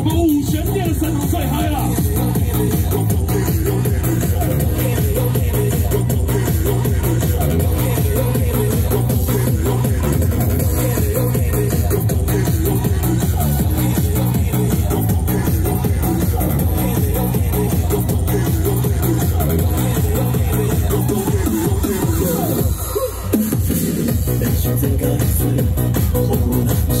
我把我五的神恼都了我不你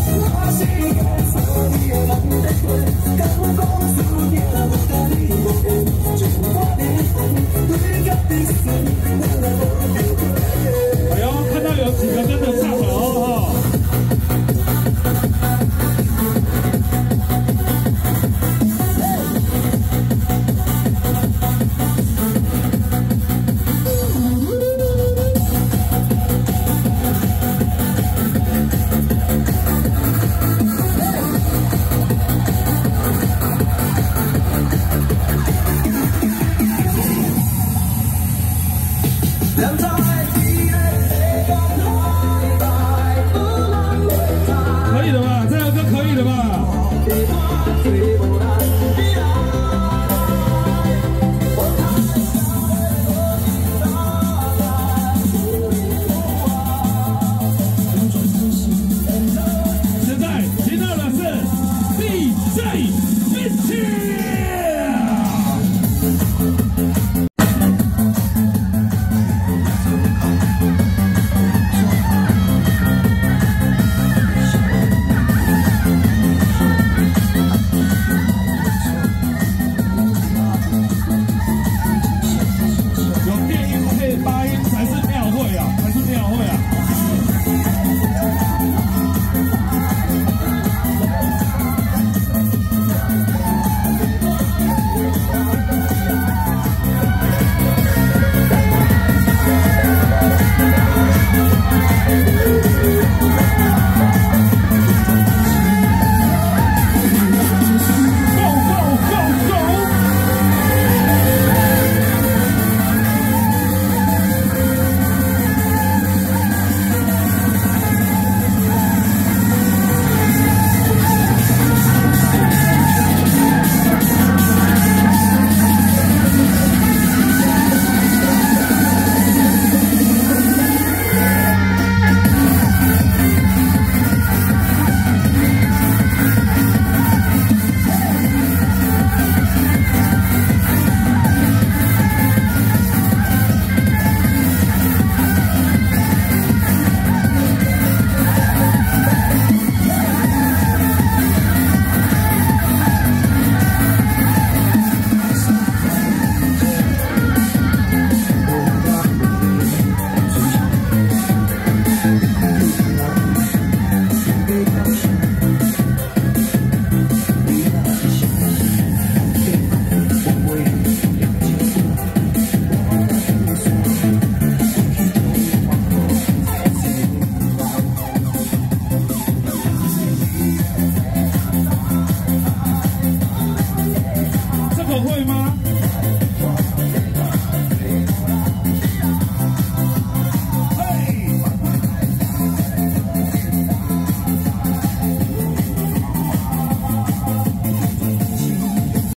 靓汤